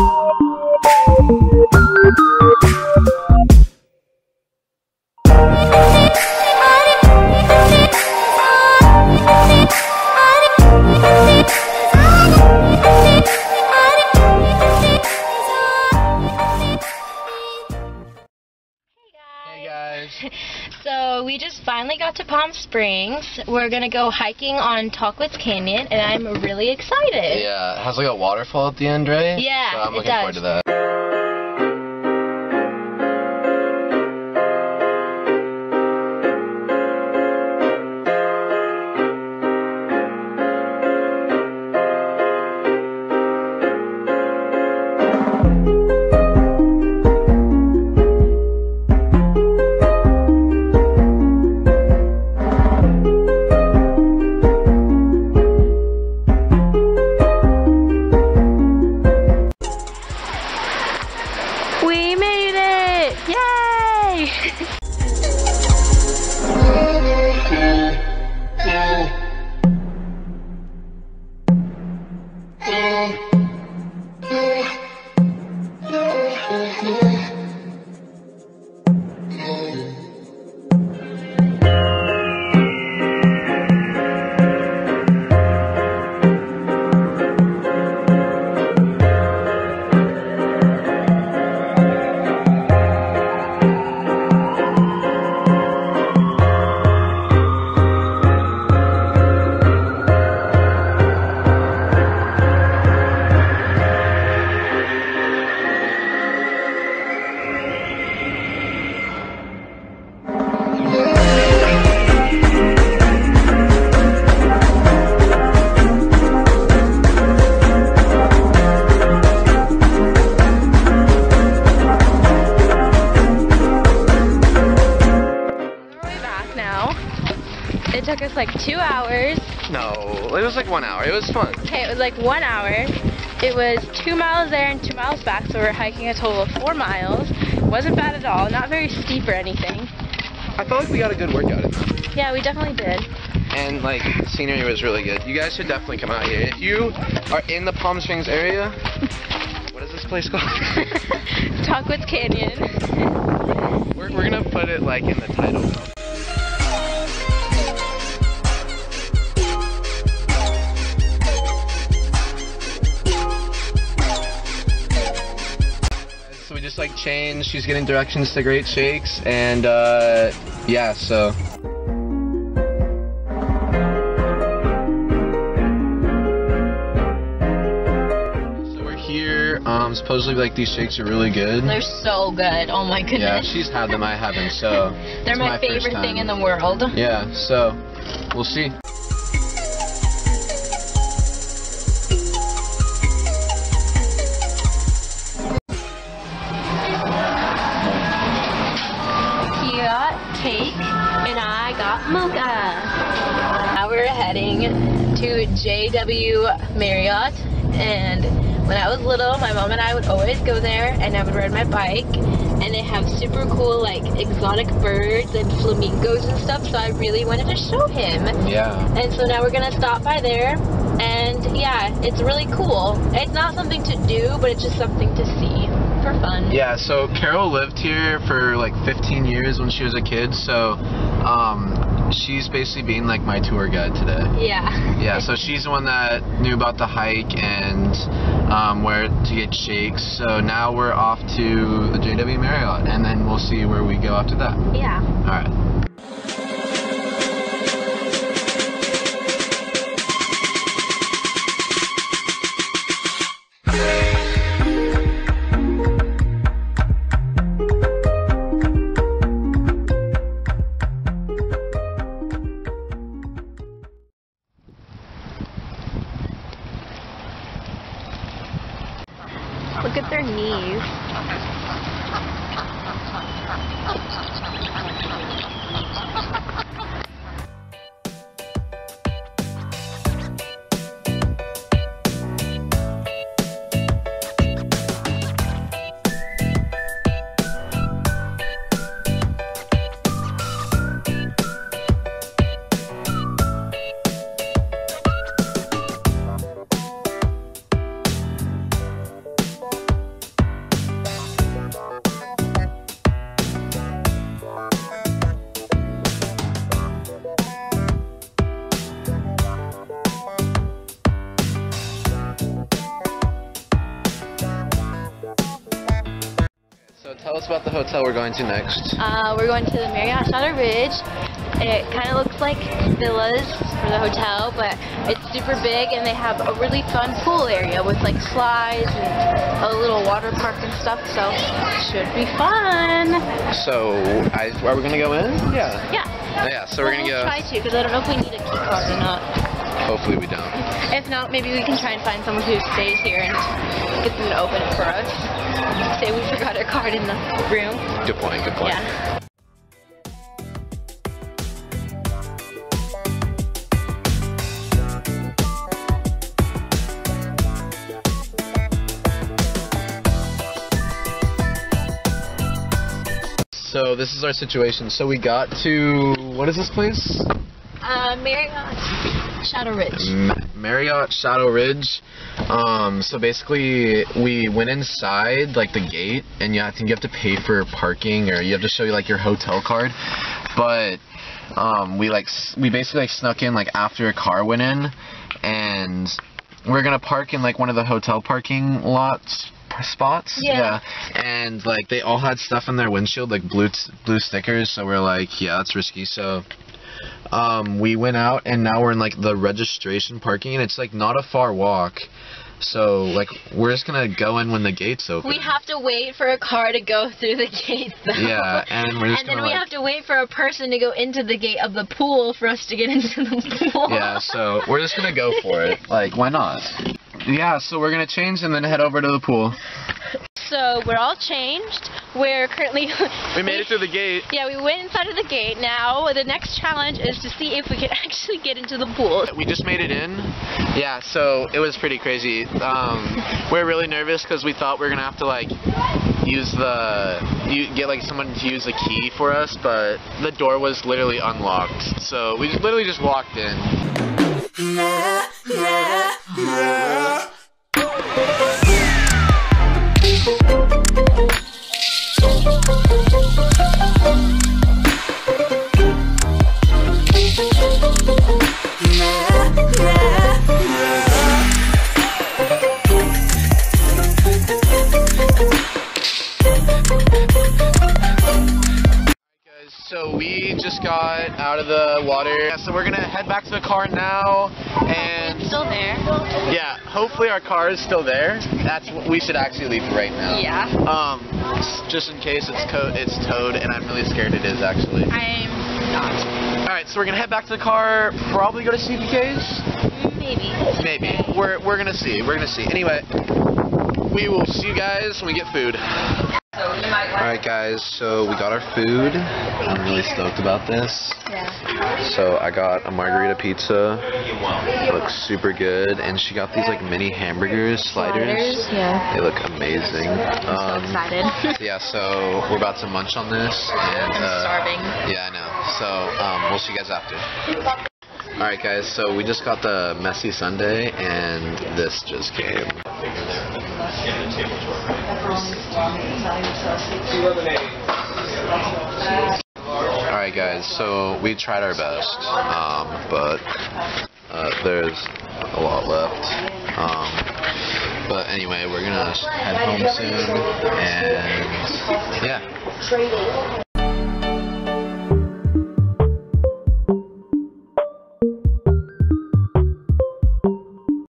Hey So we just finally got to Palm Springs. We're gonna go hiking on Tahquitz Canyon, and I'm really excited. Yeah, it has like a waterfall at the end, right? Yeah, So I'm it looking forward does. to that. Took us like two hours. No, it was like one hour. It was fun. Okay, it was like one hour. It was two miles there and two miles back, so we're hiking a total of four miles. Wasn't bad at all, not very steep or anything. I felt like we got a good workout in. Yeah, we definitely did. And like the scenery was really good. You guys should definitely come out here. If you are in the Palm Springs area, what is this place called? Tahquitz Canyon. we're, we're gonna put it like in the title. Just like changed. She's getting directions to Great Shakes, and uh, yeah, so. So we're here. Um, supposedly like these shakes are really good. They're so good. Oh my goodness. Yeah, she's had them. I haven't. So They're it's my, favorite thing in the world. Yeah, so we'll see. To JW Marriott and when I was little, my mom and I would always go there and I would ride my bike and they have super cool like exotic birds and flamingos and stuff so I really wanted to show him. Yeah. And so now we're gonna stop by there and yeah, it's really cool. It's not something to do, but it's just something to see for fun. Yeah, so Carol lived here for like 15 years when she was a kid, so um, she's basically being like my tour guide today. Yeah. Yeah, so she's the one that knew about the hike and um, where to get shakes. So now we're off to the JW Marriott, and then we'll see where we go after that. Yeah. All right. About the hotel we're going to next. Uh, we're going to the Marriott Shadow Ridge. It kind of looks like villas for the hotel, but it's super big and they have a really fun pool area with like slides and a little water park and stuff, so it should be fun. So, I, are we gonna go in? Yeah. Yeah. Yeah, so we're Well, gonna we'll go. try to because I don't know if we need a key card or not. Hopefully we don't. If not, maybe we can try and find someone who stays here and get them to open it for us. Say we forgot our card in the room. Good point. Good point. Yeah. So this is our situation. So we got to what is this place? Uh, Marriott Shadow Ridge. Marriott Shadow Ridge. Um, so basically, we went inside like the gate, and yeah, I think you have to pay for parking, or you have to show you like your hotel card. But um, we like we basically like snuck in like after a car went in, and we're gonna park in like one of the hotel parking lots spots. Yeah. And like they all had stuff in their windshield, like blue t- blue stickers. So we're like, yeah, that's risky. So um, we went out and now we're in like the registration parking and it's like not a far walk. So like we're just gonna go in when the gates open. We have to wait for a car to go through the gate, though. Yeah, and we're just And then we like, have to wait for a person to go into the gate of the pool for us to get into the pool. Yeah, so we're just gonna go for it. Like why not? Yeah, so we're gonna change and then head over to the pool. So we're all changed. We're currently. We made it through the gate. Yeah, we went inside of the gate. Now the next challenge is to see if we can actually get into the pool. We just made it in. Yeah, so it was pretty crazy. Um, we're really nervous because we thought we were gonna have to like use the you get like someone to use the key for us, but the door was literally unlocked. So we just, literally just walked in. So we just got out of the water. Yeah, so we're gonna head back to the car now, and Still there. yeah, hopefully our car is still there. That's what we should actually leave right now. Yeah. Um, just in case it's co- it's towed, and I'm really scared it is actually. I'm not. All right, so we're gonna head back to the car. Probably go to CPK's. Maybe. Maybe. We're we're gonna see. We're gonna see. Anyway, we will see you guys when we get food. Alright guys, so we got our food. I'm really stoked about this. Yeah. So I got a margarita pizza. Looks super good. And she got these like mini hamburgers, sliders. Yeah. They look amazing. I'm Um, so excited. yeah, so we're about to munch on this. And, I'm uh, starving. Yeah, I know. So um, we'll see you guys after. Alright guys, so we just got the messy Sunday and this just came. Alright guys, so we tried our best, um, but uh, there's a lot left. Um, but anyway, we're gonna head home soon, and yeah.